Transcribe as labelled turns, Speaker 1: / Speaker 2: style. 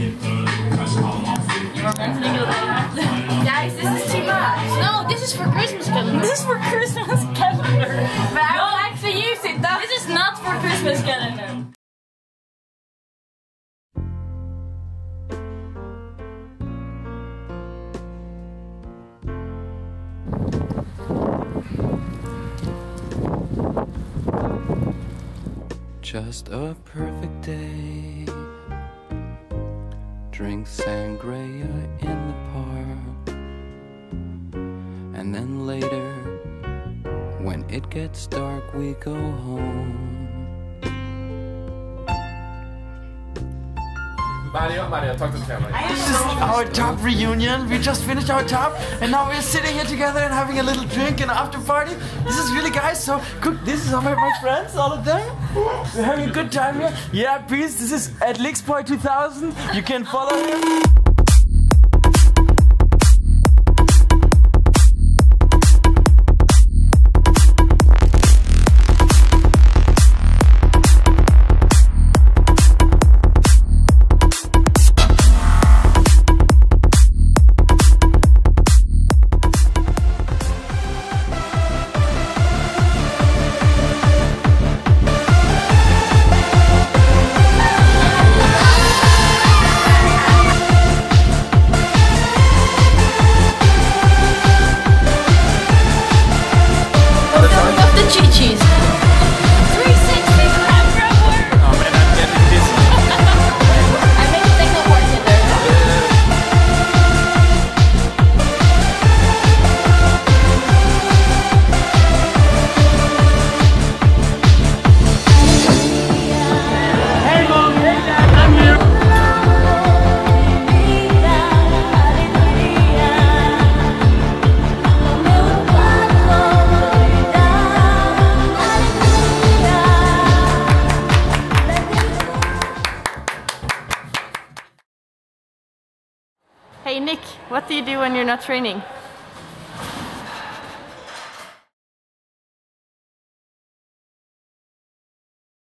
Speaker 1: Guys, this is too much.
Speaker 2: No, this is for Christmas calendar. This is for Christmas calendar.
Speaker 1: But I will actually use it. Though.
Speaker 2: This is not for Christmas calendar.
Speaker 3: Just a perfect day. Drink sangria in the park. And then later, when it gets dark, we go home.
Speaker 4: Mario, Mario, talk to the camera.
Speaker 5: This is our top reunion. We just finished our top, and now we're sitting here together and having a little drink and after party. This is really guys. So cool. This is all my, my friends, all of them. We're having a good time here. Yeah, peace. This is at Lixboy 2000. You can follow him.
Speaker 2: Nick, what do you do when you're not training?